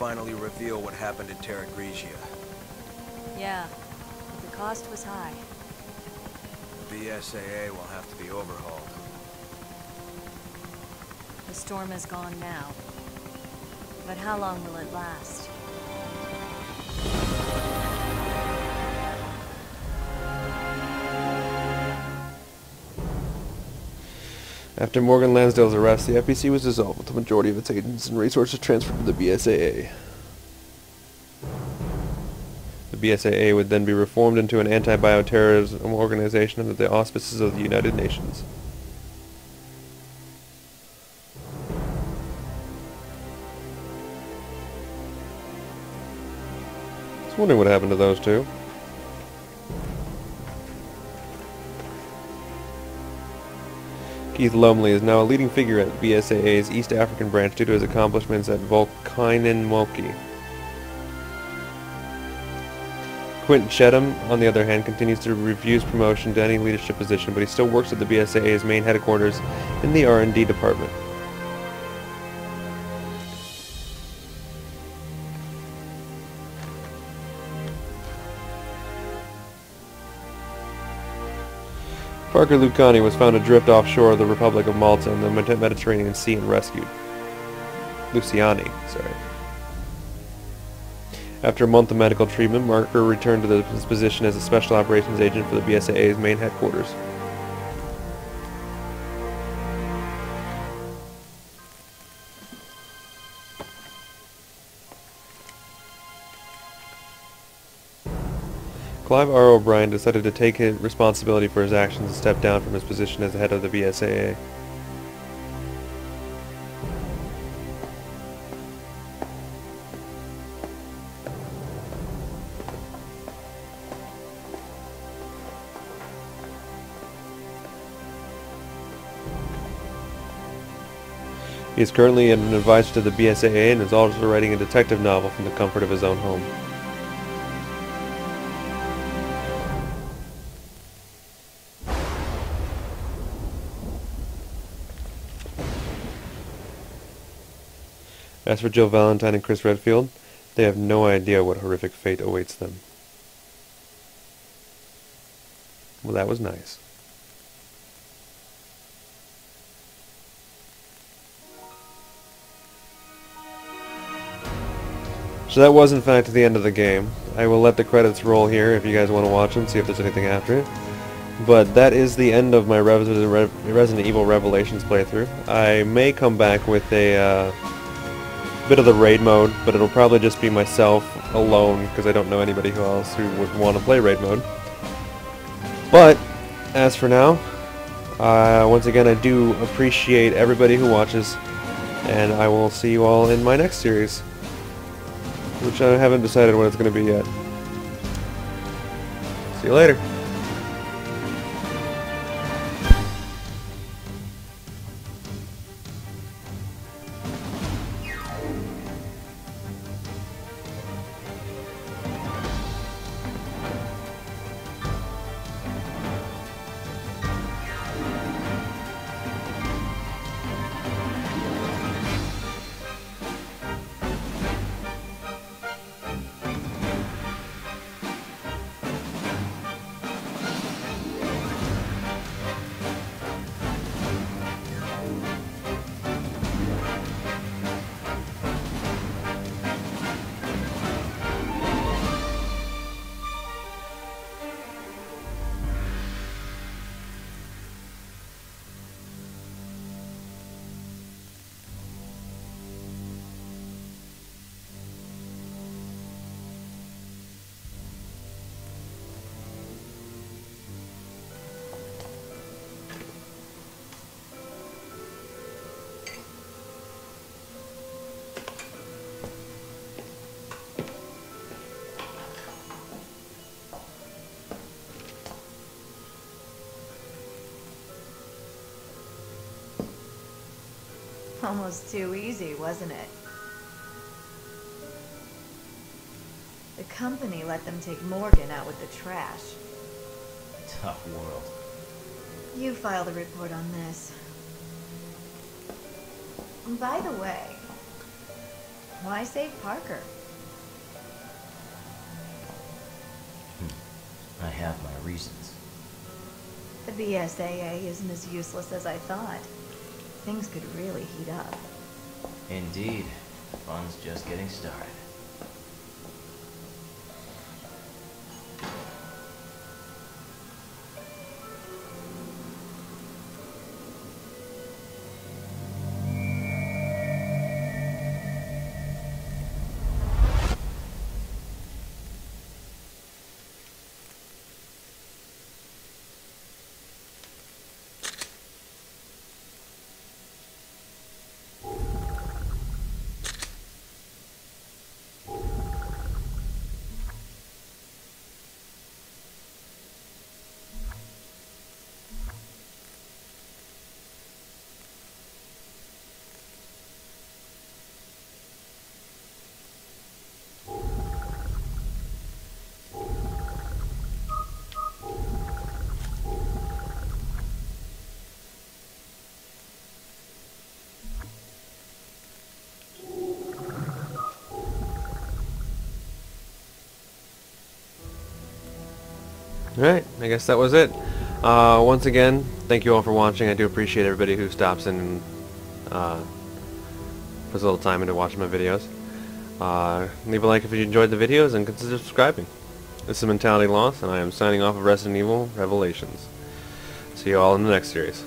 finally reveal what happened at Terra Grigia. Yeah, but the cost was high. The BSAA will have to be overhauled. The storm is gone now. But how long will it last? After Morgan Lansdale's arrest, the FBC was dissolved with the majority of its agents and resources transferred to the BSAA. The BSAA would then be reformed into an anti-bioterrorism organization under the auspices of the United Nations. I was wondering what happened to those two. Keith Lumley is now a leading figure at BSAA's East African branch due to his accomplishments at Valkoinen Mökki. Quint Ketcham, on the other hand, continues to refuse promotion to any leadership position, but he still works at the BSAA's main headquarters in the R&D department. Parker Lucani was found adrift offshore of the Republic of Malta in the Mediterranean Sea and rescued. Luciani, sorry. After a month of medical treatment, Marker returned to his position as a special operations agent for the BSAA's main headquarters. Clive R. O'Brian decided to take responsibility for his actions and step down from his position as the head of the BSAA. He is currently an advisor to the BSAA and is also writing a detective novel from the comfort of his own home. As for Jill Valentine and Chris Redfield, they have no idea what horrific fate awaits them. Well, that was nice. So that was in fact the end of the game. I will let the credits roll here if you guys want to watch them, see if there's anything after it. But that is the end of my Resident Evil Revelations playthrough. I may come back with a uh, bit of the raid mode, but it'll probably just be myself alone because I don't know anybody who else who would want to play raid mode. But as for now, uh, once again I do appreciate everybody who watches, and I will see you all in my next series, which I haven't decided what it's going to be yet. See you later. Almost too easy, wasn't it? The company let them take Morgan out with the trash. Tough world. You file the report on this. And by the way, Why save Parker? Hmm. I have my reasons. The BSAA isn't as useless as I thought. Things could really heat up. Indeed, fun's just getting started. Alright, I guess that was it. Uh, once again, thank you all for watching. I do appreciate everybody who stops and uh, puts a little time into watching my videos. Uh, leave a like if you enjoyed the videos and consider subscribing. This is Mentality Lost, and I am signing off of Resident Evil Revelations. See you all in the next series.